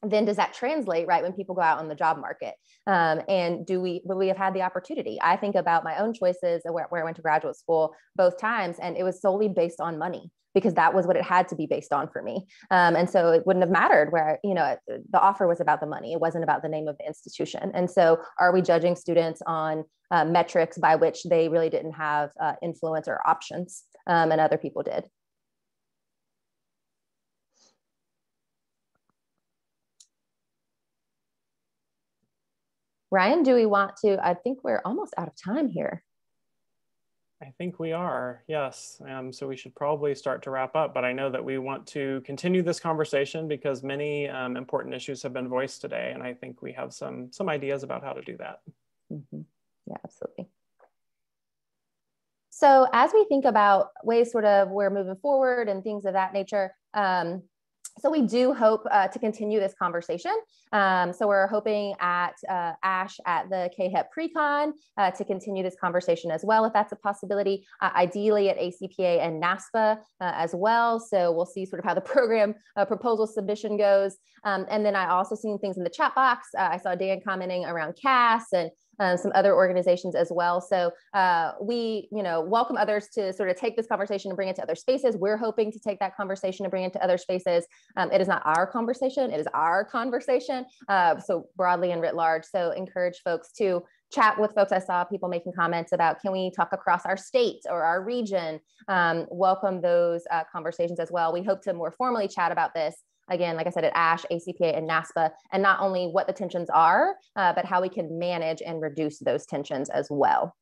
then does that translate right when people go out on the job market? Um, and do we will we have had the opportunity? I think about my own choices where, where i went to graduate school both times and it was solely based on money because that was what it had to be based on for me. Um, and so it wouldn't have mattered where you know the offer was about the money. It wasn't about the name of the institution. And so are we judging students on uh, metrics by which they really didn't have uh, influence or options um, and other people did Ryan, do we want to? I think we're almost out of time here. I think we are, yes. Um, so we should probably start to wrap up, but I know that we want to continue this conversation because many um, important issues have been voiced today, and I think we have some, some ideas about how to do that. Mm -hmm. Yeah, absolutely. So as we think about ways sort of we're moving forward and things of that nature, um, so we do hope uh, to continue this conversation. Um, so we're hoping at uh, ASHE at the CAHEP Precon uh, to continue this conversation as well, if that's a possibility, uh, ideally at ACPA and NASPA uh, as well. So we'll see sort of how the program uh, proposal submission goes. Um, and then I also seen things in the chat box. I saw Dan commenting around CAS and uh, some other organizations as well. So uh, we, you know, welcome others to sort of take this conversation and bring it to other spaces. We're hoping to take that conversation and bring it to other spaces. Um, it is not our conversation; it is our conversation. Uh, so broadly and writ large. So encourage folks to chat with folks. I saw people making comments about can we talk across our state or our region? Um, welcome those uh, conversations as well. We hope to more formally chat about this again, like I said, at ASHE, ACPA, and NASPA, and not only what the tensions are, uh, but how we can manage and reduce those tensions as well.